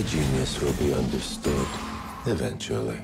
My genius will be understood eventually.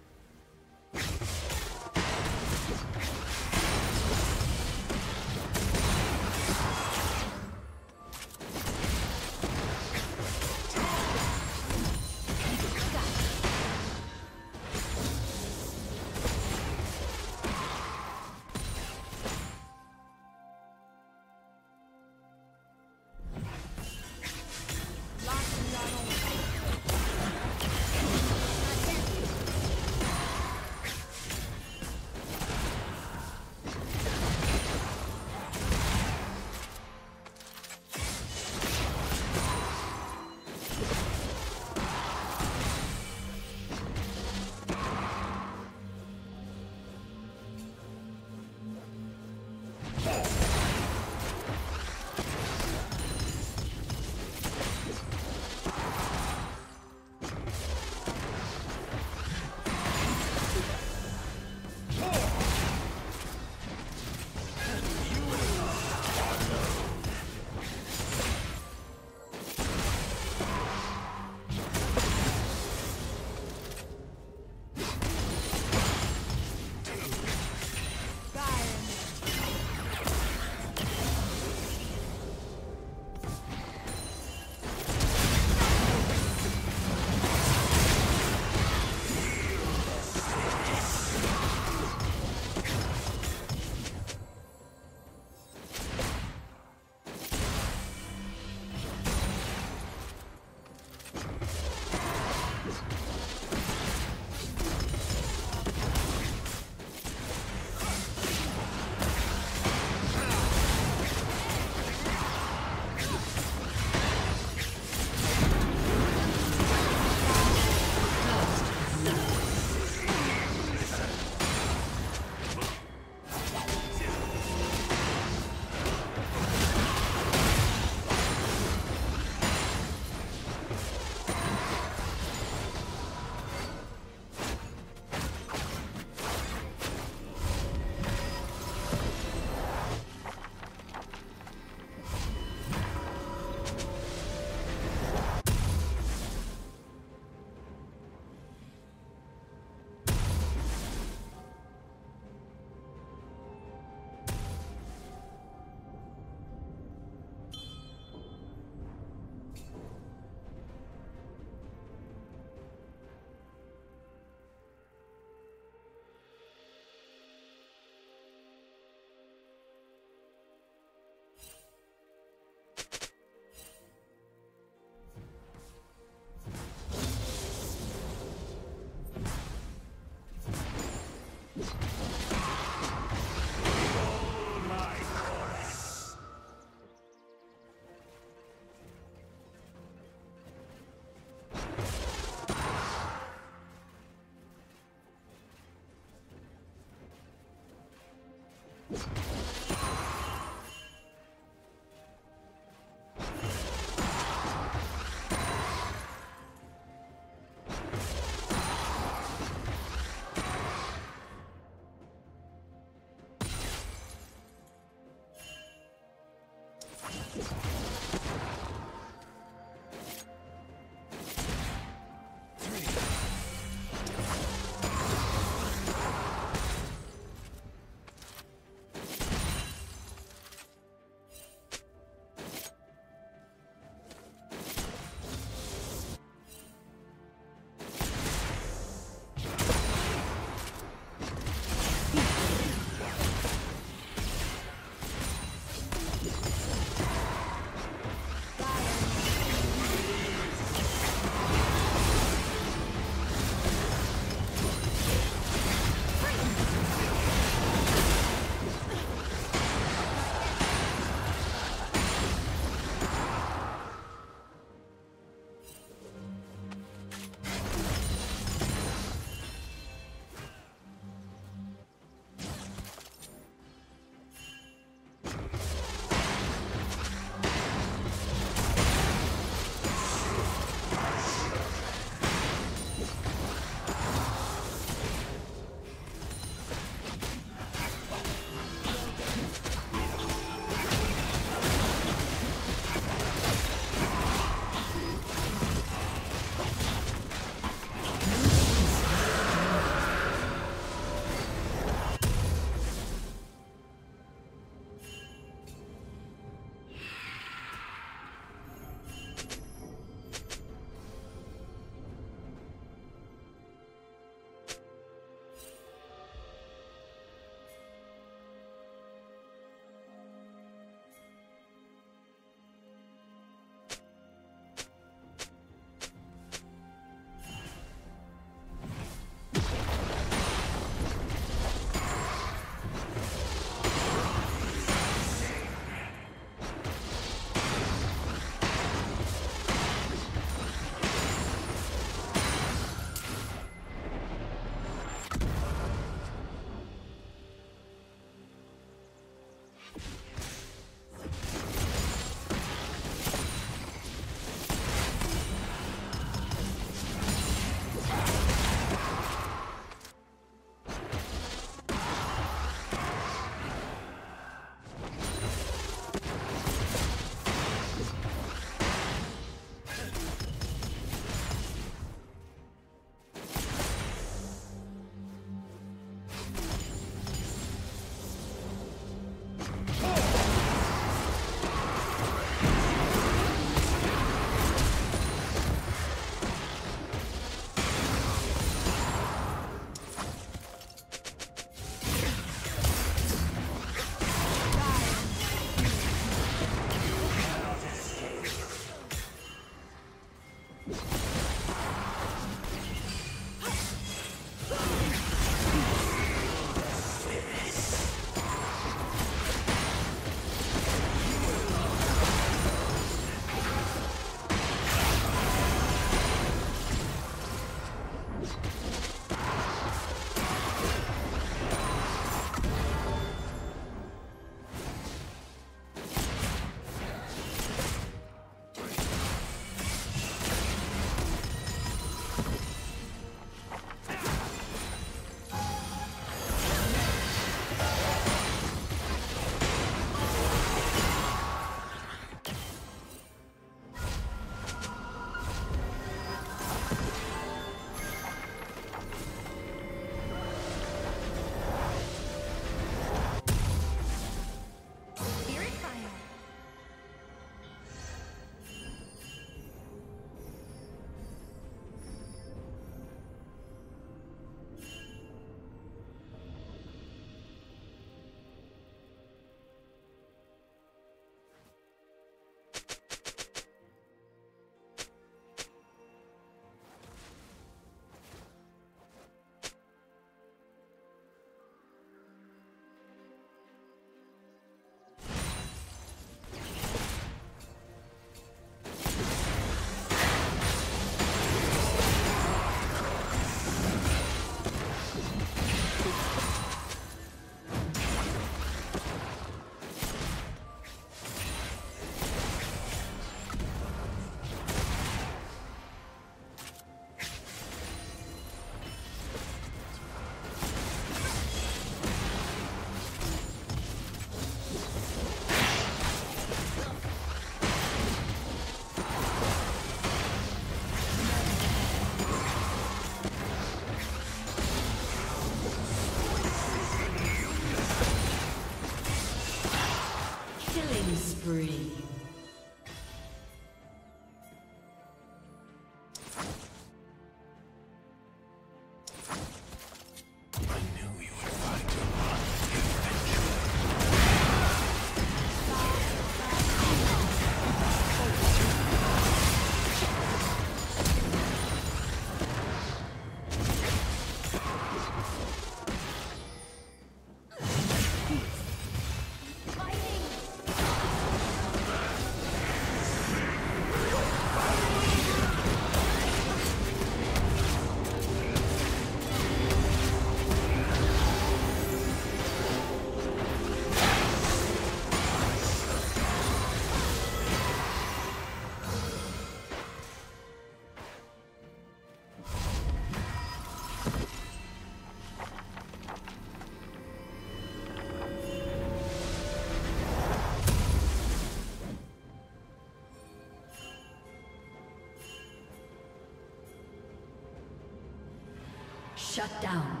Shut down.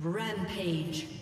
Rampage.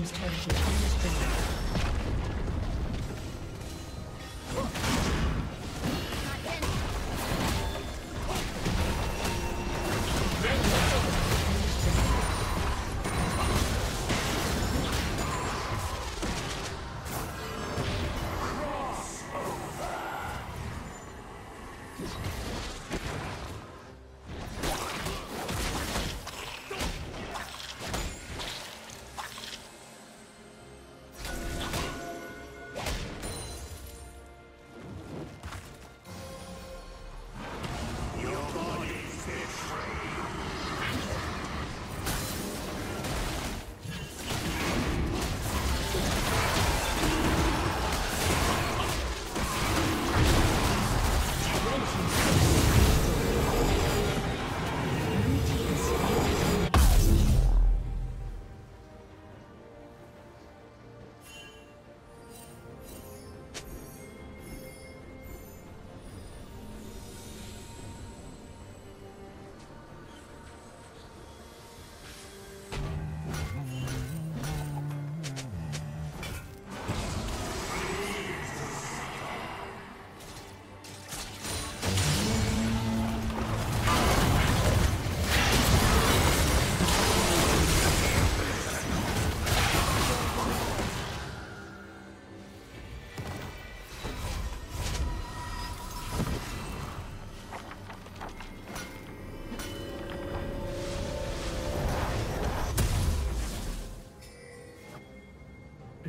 Team's turret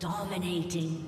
Dominating.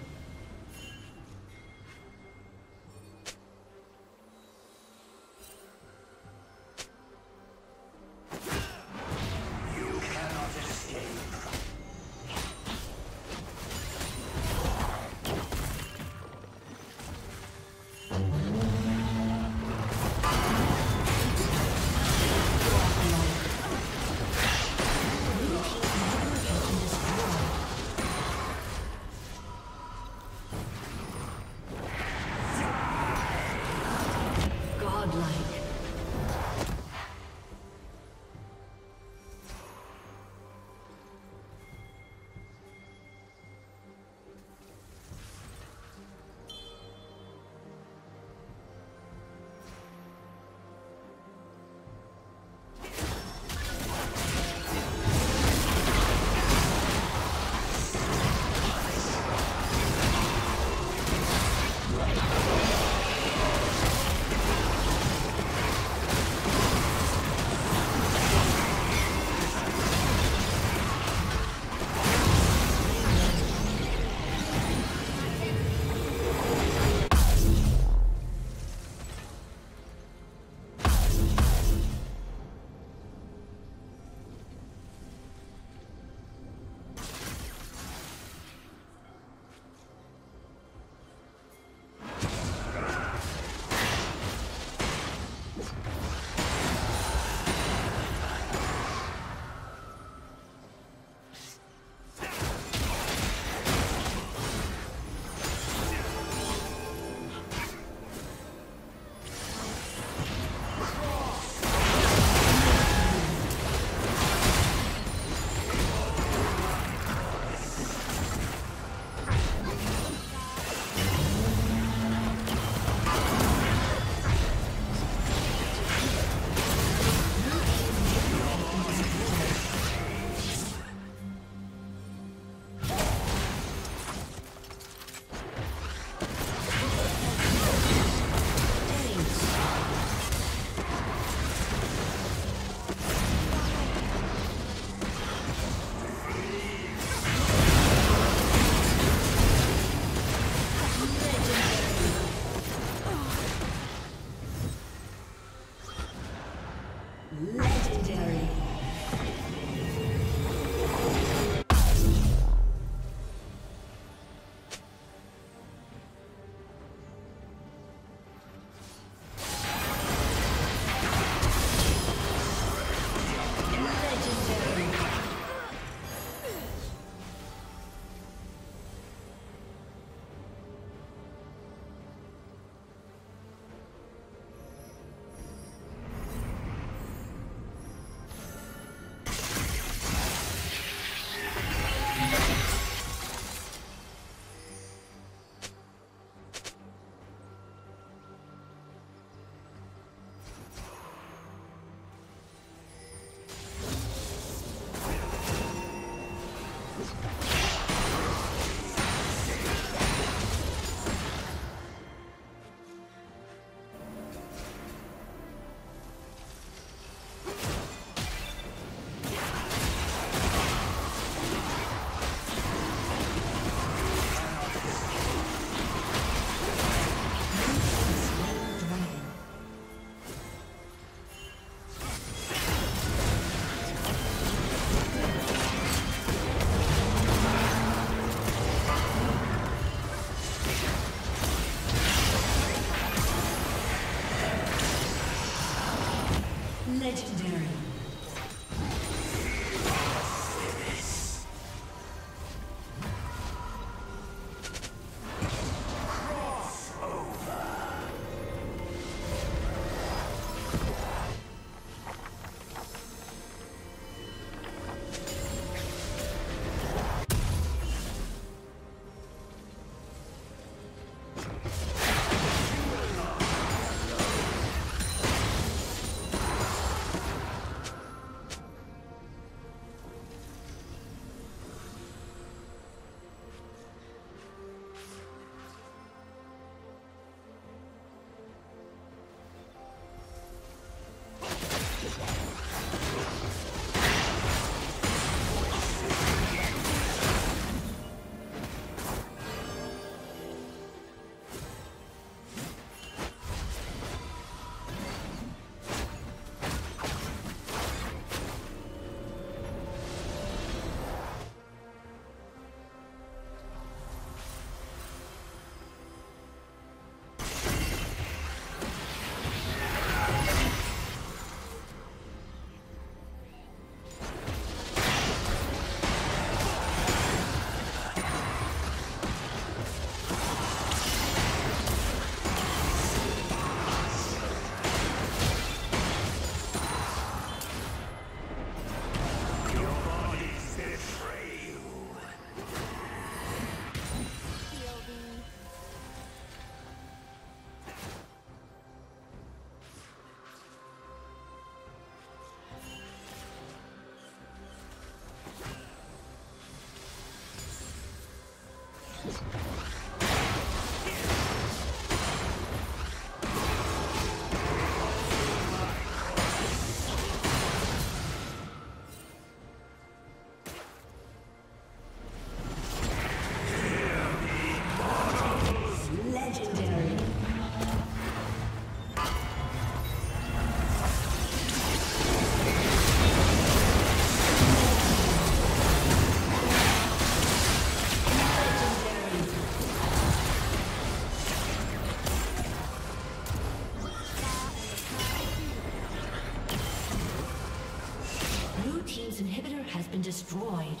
Destroyed.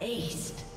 Aced.